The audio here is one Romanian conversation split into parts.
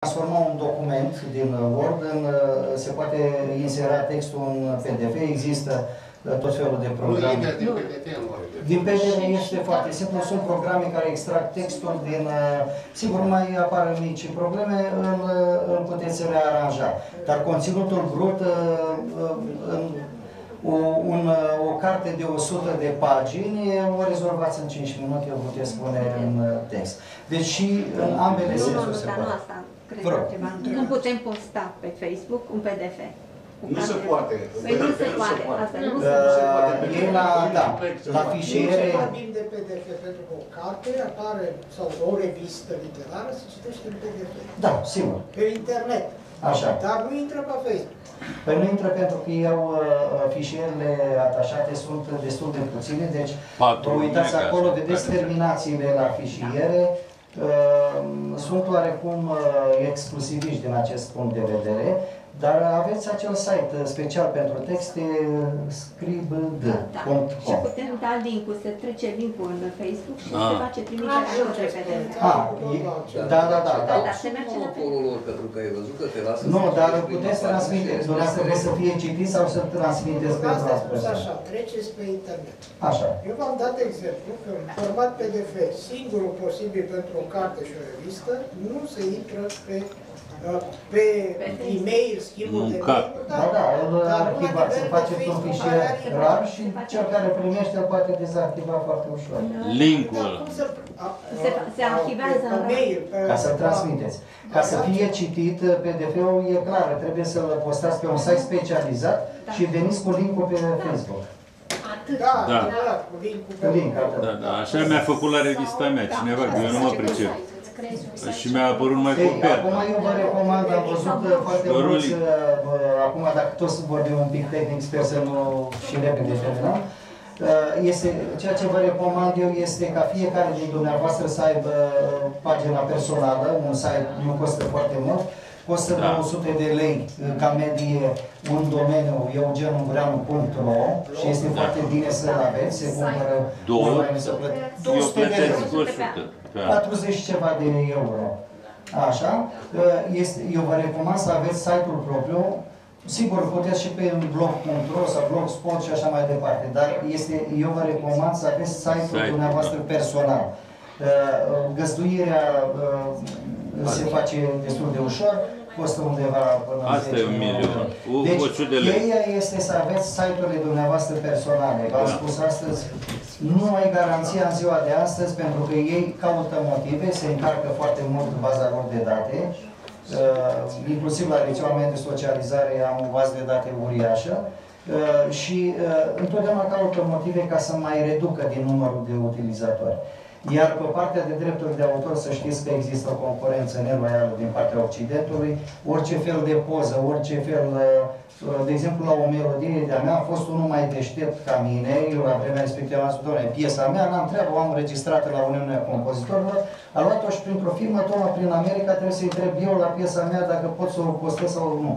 transforma un document din Word, în, se poate insera textul în PDF, există tot felul de Nu programe. intră din PDT în ori. Din PDF este foarte simplu, sunt programe care extrag textul din... uh, Sigur, mai apar mici probleme, îl, îl puteți rearanja. Dar conținutul brut, uh, uh, în o, un, uh, o carte de 100 de pagini, o rezolvați în 5 minute, o puteți pune în uh, text. Deci și în ambele Nu, nu, sensuri nu, se dar nu poate. Asta. Cred Vă rog. că ceva. Nu putem posta pe Facebook un PDF. cu Nu se carte. poate. Păi nu se poate. Asta nu se Nu se poate. Uh, Ei la, da, la Nu fișiere... se vorbim de PDF pentru că o carte apare, sau o revistă literară se citește în PDF. Da, sigur. Pe internet. Așa. Dar nu intră pe Facebook. Păi nu intră pentru că eu, uh, fișierele atașate sunt destul de puține, deci Patru vă uitați mega acolo, sunt vedeți care- terminațiile la fișiere, uh, sunt oarecum uh, exclusiviști din acest punct de vedere, dar aveți acel site uh, special pentru texte, Da. Și scribd.com. putem da link-ul, se trece link-ul în Facebook și Ah. se face trimiterea către PDF. Ah, e- da, da, da, da. Da, da, se merge la acolo lor, pentru că ai văzut că te lasă Nu, să dar citești puteți prima transmite, parte și dumneavoastră trebuie să fie citit sau să transmiteți pentru Asta a altă spus persoană. așa, treceți pe internet. Așa. Eu v-am dat exemplu că în format PDF, singurul posibil pentru o carte și o revistă, nu se intră pe, uh, pe Pe e-mail, schimbul Nu, de ca- mail Da, da, îl Dar nu arhivați, la să nivel de faceți un Facebook, fișier care are- rar și cel care primește îl poate dezactiva foarte ușor. Linkul ăla. Cum să, a, Se- se a, arhivează pe, în- pe mail, pe, Ca să-l transmiteți. Ca să fie citit, PDF-ul e clar, trebuie să-l postați pe un site specializat și veniți cu link-ul pe Facebook. Da, Da. da, da, cu link-ul Cu link, atât. Da, da, așa mi-a făcut la revista mea cineva, că eu nu mă pricep. Și mi-a apărut numai Ei, copiat. acum eu vă recomand, am văzut uh, foarte Doar un mulți, link. uh, uh, acum dacă toți vorbim un pic tehnic, sper să nu și repede terminăm, Uh, este, ceea ce vă recomand eu este ca fiecare din dumneavoastră să aibă uh, pagina personală, un site nu costă foarte mult, costă Da. 200 de lei uh, ca medie un domeniu eugenungreanu.ro și este foarte bine să-l aveți, se cumpără Două? online, se plătește Eu 200 de lei. plătesc 100. Da. 40 ceva de euro. Așa, este, eu vă recomand să aveți site-ul propriu, sigur puteți și pe blog.ro sau blogspot și așa mai departe, dar este, eu vă recomand să aveți site-ul Site-ul, dumneavoastră personal. Uh, Găzduirea uh, se face destul de ușor, costă undeva până în Asta e 10 un milion. euro. O- Deci, o ciudă de lei. cheia este să aveți site-urile dumneavoastră personale. V-am Da. spus astăzi, nu ai garanția în ziua de astăzi pentru că ei caută motive, se încarcă foarte mult baza lor de date, uh, inclusiv la rețeaua mea de socializare am o bază de date uriașă uh, și uh, întotdeauna caută motive ca să mai reducă din numărul de utilizatori. Iar pe partea de drepturi de autor să știți că există o concurență neloială din partea Occidentului, orice fel de poză, orice fel, uh, de exemplu la o melodie de-a mea a fost unul mai deștept ca mine, eu la vremea respectivă am spus, "Doamne, piesa mea, n-am treabă, o am înregistrată la Uniunea Compozitorilor, a luat-o și printr-o firmă, tocmai prin America, trebuie să-i întreb eu la piesa mea dacă pot să o postez sau nu.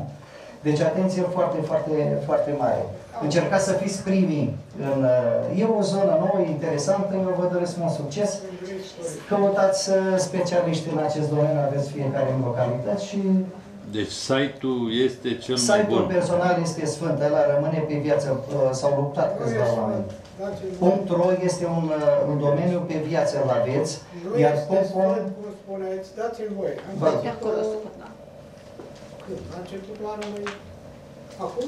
Deci atenție foarte, foarte, foarte mare. Încercați să fiți primii. În, uh, e o zonă nouă, interesantă, eu vă doresc mult succes. Căutați uh, specialiști în acest domeniu, aveți fiecare în localități și Deci site-ul este cel mai site-ul bun. personal este sfânt, ăla rămâne pe viață, uh, s-au luptat câțiva oameni. Punct.ro este un, uh, un domeniu pe viață îl aveți, Nu iar este punct .com sfânt, cum spuneți, dați-mi voi. Am Vă- făcut, De acolo uh, să pot, da. Când? La începutul anului? Acum?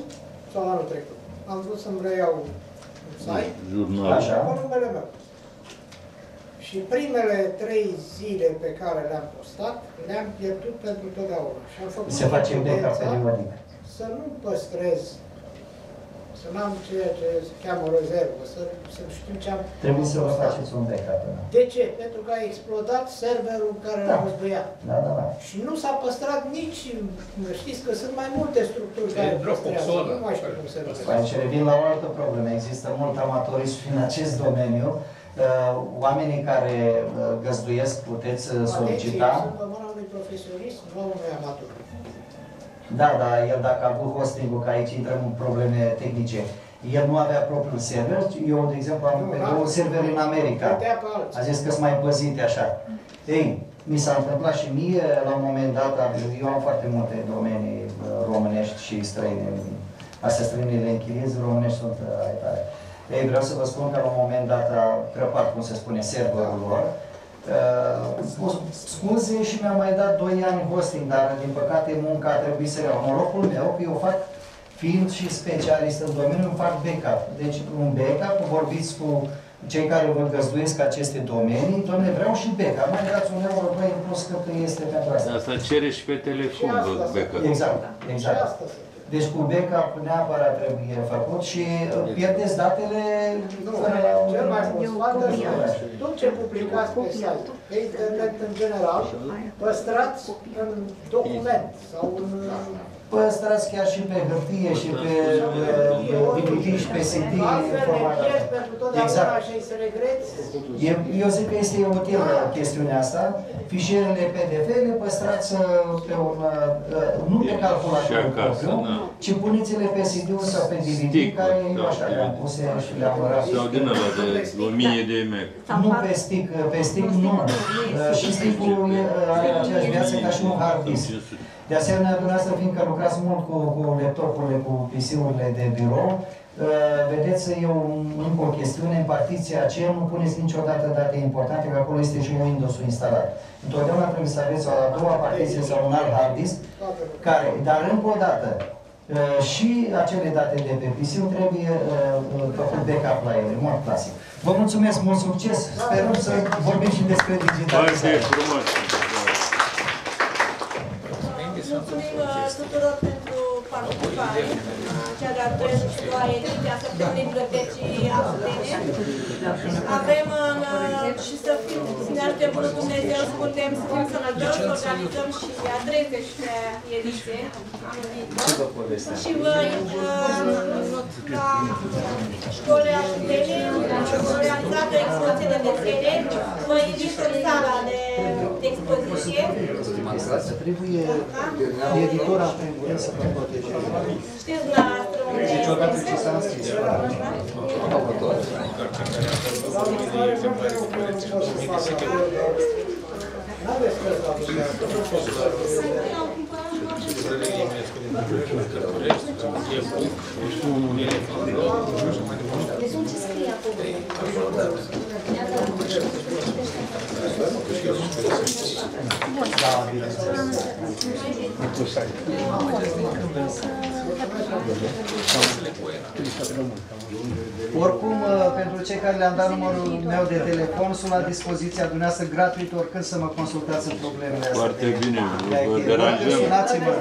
Sau anul trecut? Am vrut să-mi reiau un site Jurnal. Așa. cu numele meu. Și primele trei zile pe care le-am postat, le-am pierdut pentru totdeauna. Și am făcut se face backup prudența periodic. să nu păstrez, să n-am ceea ce se cheamă rezervă, să, să știu ce am Trebuie să vă postat. faceți un backup. da. De ce? Pentru că a explodat serverul care Da. l-a găzduia. Da, da, da. Și nu s-a păstrat nici, știți că sunt mai multe structuri E care Dropbox-ul păstrează, ăla. nu mai știu cum se numește. Păi și revin la o altă problemă. Există mult amatorism în acest domeniu. Uh, Oamenii care uh, găzduiesc puteți uh, Atenție, solicita. sunt pe mâna unui profesionist, nu a unui amator. Da, dar el dacă a avut hosting-ul, că aici intrăm în probleme tehnice, el nu avea propriul server. Eu, de exemplu, am Nu, pe da. două servere în America. Dădea pe alții. A zis că sunt mai păzite așa. Ei, Mi s-a întâmplat și mie, la un moment dat, am- eu am foarte multe domenii uh, românești și străine. Astea străinile închiriez, românești sunt uh, ai tare. Ei, vreau să vă spun că la un moment dat a crăpat, cum se spune, serverul lor. Uh, cu scuze și mi-a mai dat 2 ani hosting, dar din păcate munca a trebuit să iau. Norocul meu că eu fac, fiind și specialist în domeniu, îmi fac backup. Deci un backup, vorbiți cu cei care vă găzduiesc aceste domenii, domnule, vreau și backup. Mai dați un euro, doi în plus cât este pentru asta. Asta cere și pe telefon, Și asta vă să- becă. Exact, Și exact. asta să Deci cu backup neapărat trebuie făcut și uh, pierdeți datele Nu, fără la un... cel mai mult Eu sfat copia. este tot ce publicați pe site, pe internet în general, păstrați în document sau în Păstrați chiar și pe hârtie și pe uh, DVD și pe CD altfel ne informarea. pierzi pentru totdeauna Exact. și să regreți. E- Eu zic că este utilă chestiunea asta. Fișierele PDF le păstrați uh, pe un, uh, nu pe Și calculator acasă, propriu, da. ci puneți-le pe CD-uri sau pe DVD, Stick, care eu da, așa da. le-am puse și le-am răs. Sau din ăla de 1000 de meg. Sau Nu fac- pe stick, pe stick nu. Uh, Și stick-ul e- are aceeași viață ca și un hard disk. De asemenea, dumneavoastră, fiindcă lucrați mult cu, cu laptopurile, cu PC-urile de birou, uh, vedeți, e o, încă o chestiune, în partiția aceea nu puneți niciodată date importante, că acolo este și Windows-ul instalat. Întotdeauna trebuie să aveți o a doua partiție sau un alt hard disk, Toată lumea. care, dar încă o dată, uh, și acele date de pe PC trebuie uh, uh, făcut backup la ele, în mod clasic. Vă mulțumesc, mult succes, sperăm să vorbim și despre Foarte digitalizare. Cea de-a 32-a ediție a Săptămânii Bibliotecii Absolene. Avem uh, și să fim, să ne ajute Bunul Dumnezeu să putem să fim sănătoși, să organizăm și a 13 ediție anul viitor. Și vă uh, ca școlile absolene, realizată expoziție de desene, vă invit în sala de, de expoziție. Trebuie, editora trebuie să vă protejeze. Știți dumneavoastră unde Niciodată ce s-a înscris. N-aveți preț la dumneavoastră. Oricum, uh, pentru cei care le-am dat numărul meu de telefon, sunt la dispoziția dumneavoastră gratuit oricând să mă consultați în problemele astea. Foarte bine, de vă IT. deranjăm. Sunați-mă.